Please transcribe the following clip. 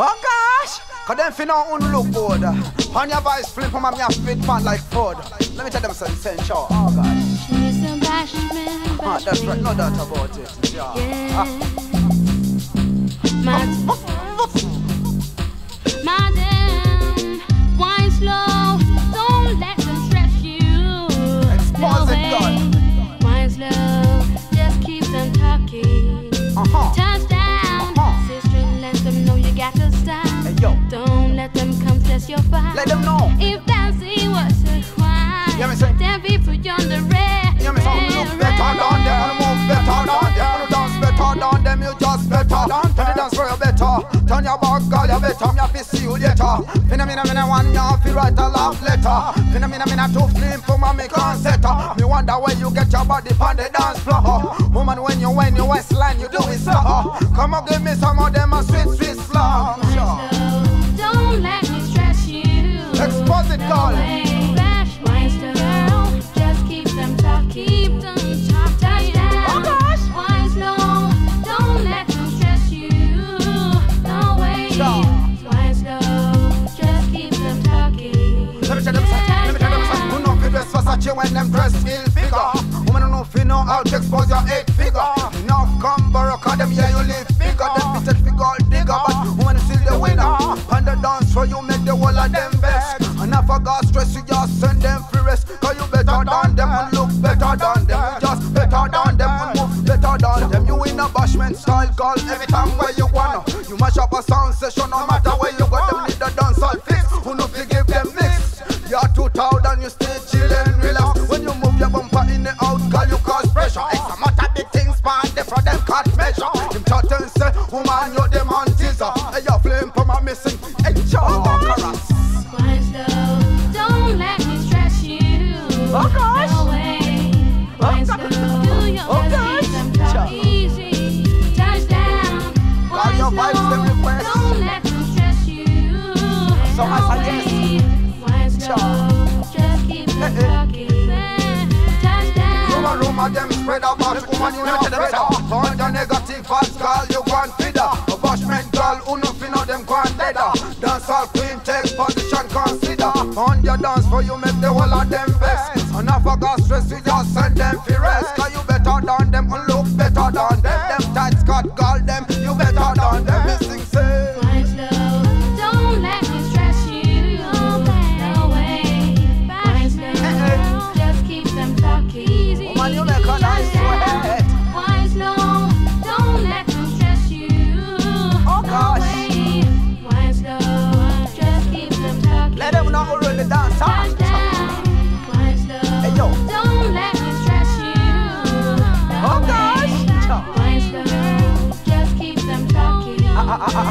Oh gosh! Cause them finna un look good. On your voice flip on me a spit pan like food. Let me tell them something essential. Oh gosh. She's a bashment, Ah, that's right, no doubt about it. Yeah. Yeah. Ah. My, you got to stop. Hey, yo. Don't let them come test your vibe. Let them know. If dancing was a crime, Yeah, me say- then people on the red. Yeah, me some look better than them, move better than them, dance better than them, you just better. Turn the dance for you better. Turn your back, girl, you better. Me have to see you later. Minna, minna, one, you feel write a love letter. Finna, minna, minna, two flame for my me concerta. Me wonder where you get your body on the dance floor. Woman, when you when you waistline, you do it slow. Come on, give me some of them Versace when them dress feel bigger? Woman who know know how to expose your eight figure. Enough come borrow, cause them yeah you live bigger. Them bitches fi gold digger, but woman still the winner. And the dance for you make the whole of them best. And I got stress, you just send them fi rest. Cause you better than them and look better than them. You just better than them and move better than them. You in a bashment style, girl, every time where you wanna. Oh, gosh. No way. Wine slow. Do your Oh, gosh. keep them talk Sure. easy. Your vibes, them request. Don't let them stress you. So I No suggest- way. Wine slow. Just keep them Eh, eh. talking. Touchdown. Rumor, rumor, them spread about woman, you know spread Find your negative vibes, girl, you gone feeder A bashment girl, who no finna them gone leather Dance all queen, take position, consider On your dance for you, make the whole of them ah, ah, ah,